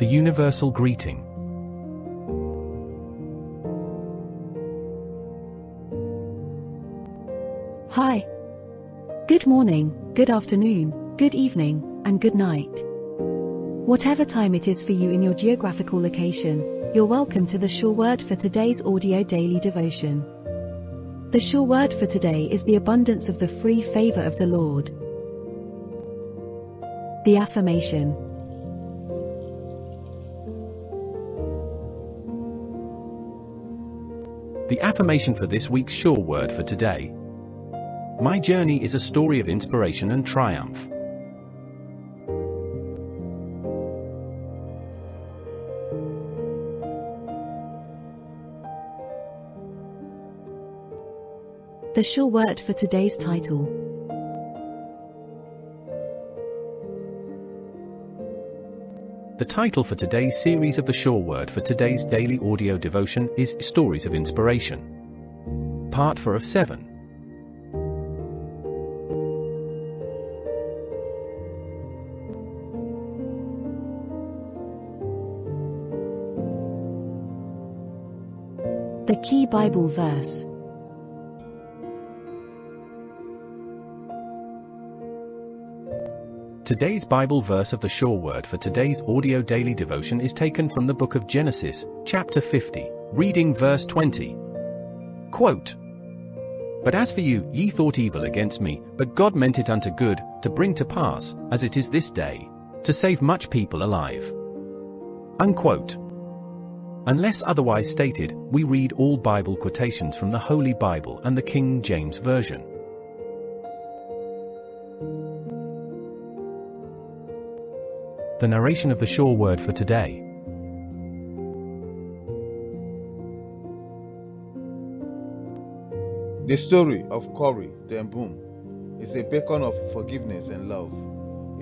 The Universal Greeting. Hi. Good morning, good afternoon, good evening, and good night. Whatever time it is for you in your geographical location, you're welcome to the Sure Word for today's audio daily devotion. The sure word for today is the abundance of the free favor of the Lord. The affirmation. The affirmation for this week's Sure Word for today. My journey is a story of inspiration and triumph. The sure word for today's title. The title for today's series of the Sure Word for today's daily audio devotion is Stories of Inspiration. Part 4 of 7. The key Bible verse. Today's Bible verse of the Sure Word for today's audio daily devotion is taken from the book of Genesis, chapter 50, reading verse 20. Quote, But as for you, ye thought evil against me, but God meant it unto good, to bring to pass, as it is this day, to save much people alive. Unquote. Unless otherwise stated, we read all Bible quotations from the Holy Bible and the King James Version. The narration of the Sure Word for today. The story of Corrie ten Boom is a beacon of forgiveness and love,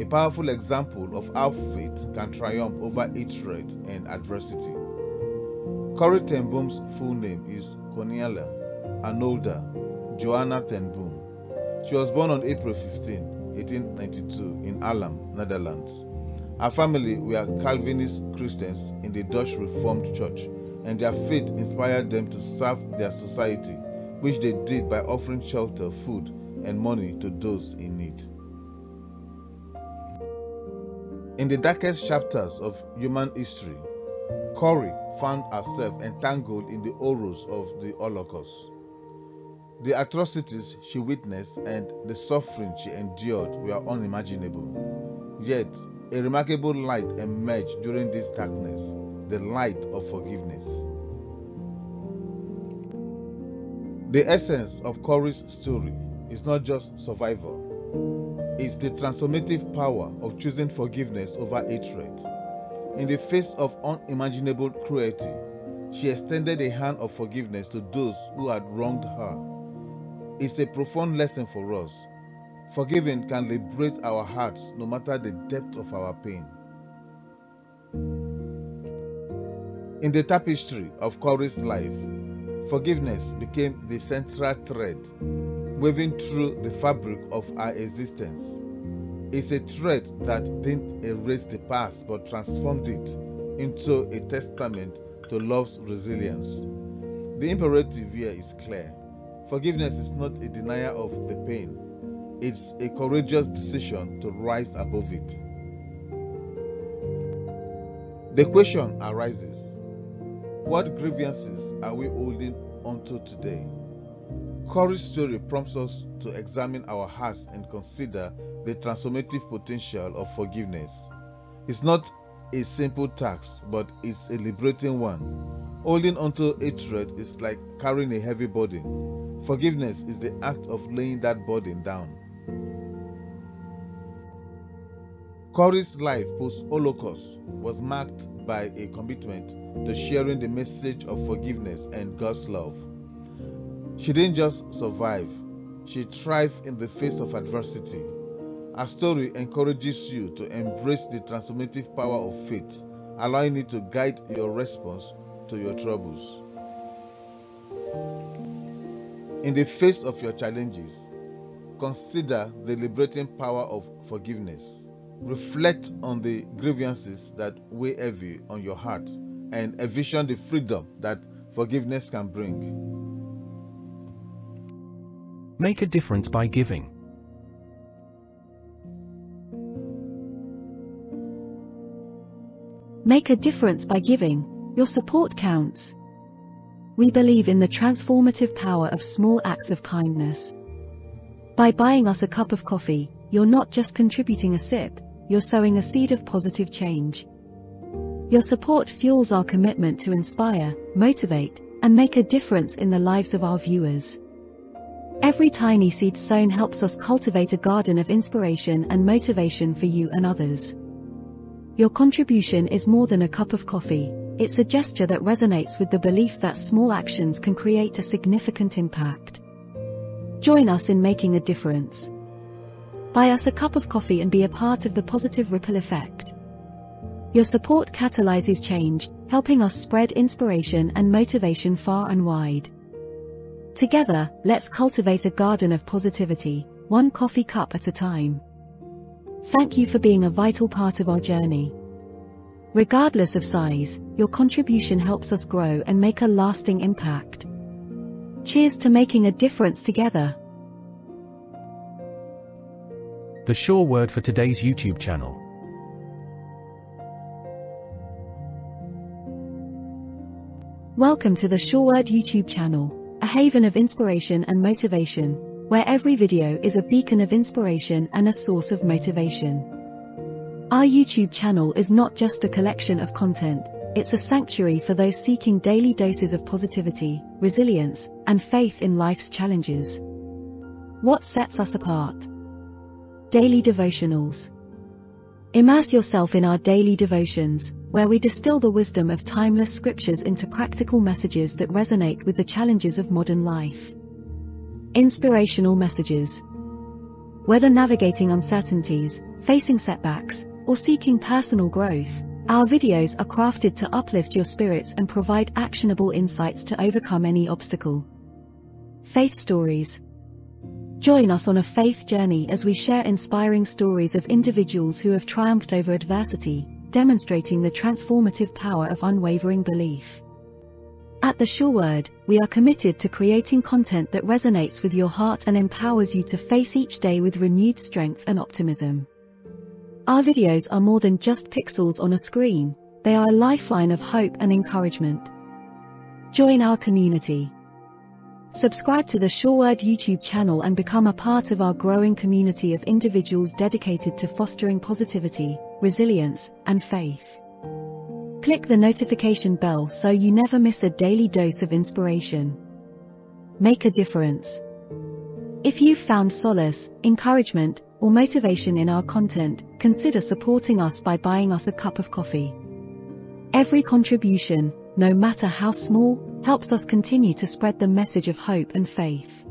a powerful example of how faith can triumph over hatred and adversity. Corrie ten Boom's full name is Cornelia Arnolda Johanna ten Boom. She was born on April 15, 1892 in Haarlem, Netherlands. Her family were Calvinist Christians in the Dutch Reformed Church, and their faith inspired them to serve their society, which they did by offering shelter, food, and money to those in need. In the darkest chapters of human history, Corrie found herself entangled in the horrors of the Holocaust. The atrocities she witnessed and the suffering she endured were unimaginable. Yet, a remarkable light emerged during this darkness the light of forgiveness. The essence of Corrie's story is not just survival, it's the transformative power of choosing forgiveness over hatred. In the face of unimaginable cruelty, she extended a hand of forgiveness to those who had wronged her. It's a profound lesson for us Forgiving can liberate our hearts no matter the depth of our pain. In the tapestry of Corrie's life, forgiveness became the central thread, weaving through the fabric of her existence. It's a thread that didn't erase the past but transformed it into a testament to love's resilience. The imperative here is clear. Forgiveness is not a denial of the pain, it's a courageous decision to rise above it. The question arises what grievances are we holding onto today? Corrie's story prompts us to examine our hearts and consider the transformative potential of forgiveness. It's not a simple task, but it's a liberating one. Holding onto hatred is like carrying a heavy burden. Forgiveness is the act of laying that burden down. Corrie's life post Holocaust was marked by a commitment to sharing the message of forgiveness and God's love. She didn't just survive, she thrived in the face of adversity. Her story encourages you to embrace the transformative power of faith, allowing it to guide your response to your troubles. In the face of your challenges, consider the liberating power of forgiveness. reflect on the grievances that weigh heavy on your heart, and envision the freedom that forgiveness can bring. Make a difference by giving. Make a difference by giving. Your support counts. We believe in the transformative power of small acts of kindness. By buying us a cup of coffee, you're not just contributing a sip, you're sowing a seed of positive change. Your support fuels our commitment to inspire, motivate, and make a difference in the lives of our viewers. Every tiny seed sown helps us cultivate a garden of inspiration and motivation for you and others. Your contribution is more than a cup of coffee, it's a gesture that resonates with the belief that small actions can create a significant impact. Join us in making a difference. Buy us a cup of coffee and be a part of the positive ripple effect. Your support catalyzes change, helping us spread inspiration and motivation far and wide. Together, let's cultivate a garden of positivity, one coffee cup at a time. Thank you for being a vital part of our journey. Regardless of size, your contribution helps us grow and make a lasting impact. Cheers to making a difference together. The sure word for today's YouTube channel. Welcome to the Sure Word YouTube channel, a haven of inspiration and motivation, where every video is a beacon of inspiration and a source of motivation. Our YouTube channel is not just a collection of content, it's a sanctuary for those seeking daily doses of positivity, resilience, and faith in life's challenges. What sets us apart? Daily Devotionals. Immerse yourself in our daily devotions, where we distill the wisdom of timeless scriptures into practical messages that resonate with the challenges of modern life. Inspirational messages. Whether navigating uncertainties, facing setbacks, or seeking personal growth, our videos are crafted to uplift your spirits and provide actionable insights to overcome any obstacle. Faith Stories. Join us on a faith journey as we share inspiring stories of individuals who have triumphed over adversity, demonstrating the transformative power of unwavering belief. At The Sure Word, we are committed to creating content that resonates with your heart and empowers you to face each day with renewed strength and optimism. Our videos are more than just pixels on a screen, they are a lifeline of hope and encouragement. Join our community. Subscribe to the Sure Word YouTube channel and become a part of our growing community of individuals dedicated to fostering positivity, resilience, and faith. Click the notification bell so you never miss a daily dose of inspiration. Make a difference. If you've found solace, encouragement, or motivation in our content, consider supporting us by buying us a cup of coffee. Every contribution, no matter how small, helps us continue to spread the message of hope and faith.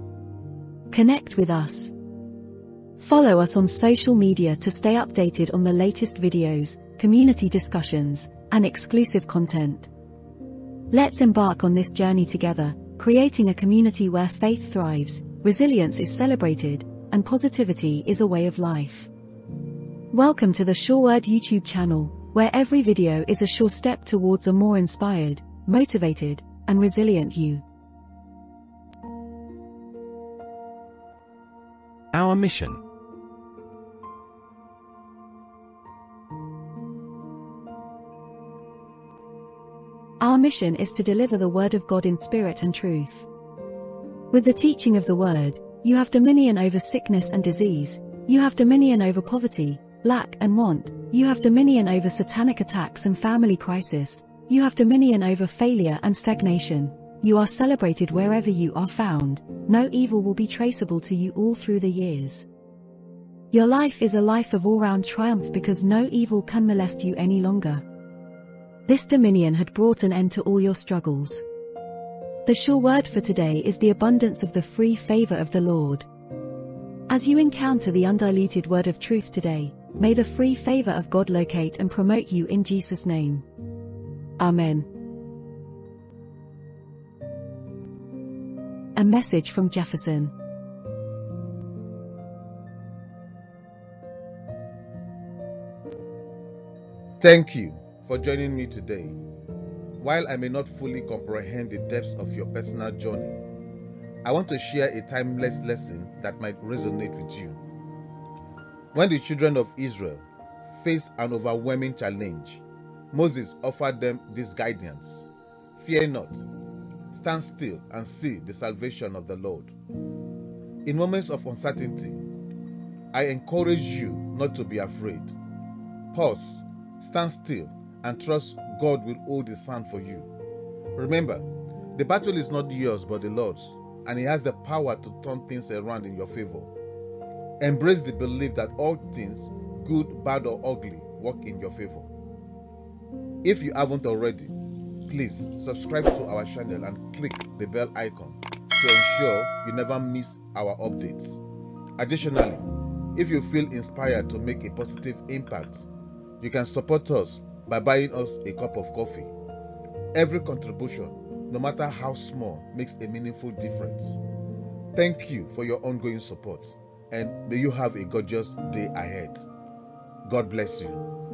Connect with us. Follow us on social media to stay updated on the latest videos, community discussions, and exclusive content. Let's embark on this journey together, creating a community where faith thrives, resilience is celebrated, and positivity is a way of life. Welcome to the Sure Word YouTube channel, where every video is a sure step towards a more inspired, motivated, and resilient you. Our mission. Our mission is to deliver the Word of God in spirit and truth. With the teaching of the Word, you have dominion over sickness and disease, you have dominion over poverty, lack and want, you have dominion over satanic attacks and family crisis, you have dominion over failure and stagnation. You are celebrated wherever you are found, no evil will be traceable to you all through the years. Your life is a life of all-round triumph because no evil can molest you any longer. This dominion had brought an end to all your struggles. The sure word for today is the abundance of the free favor of the Lord. As you encounter the undiluted word of truth today, may the free favor of God locate and promote you in Jesus' name. Amen. A message from Jefferson. Thank you for joining me today. While I may not fully comprehend the depths of your personal journey, I want to share a timeless lesson that might resonate with you. When the children of Israel faced an overwhelming challenge, Moses offered them this guidance Fear not, stand still and see the salvation of the Lord. In moments of uncertainty, I encourage you not to be afraid. Pause, stand still, and trust God will hold his hand for you. Remember, the battle is not yours but the Lord's, and He has the power to turn things around in your favor. Embrace the belief that all things, good, bad, or ugly, work in your favor. If you haven't already, please subscribe to our channel and click the bell icon to ensure you never miss our updates. Additionally, if you feel inspired to make a positive impact, you can support us by buying us a cup of coffee. Every contribution, no matter how small, makes a meaningful difference. Thank you for your ongoing support and may you have a gorgeous day ahead. God bless you.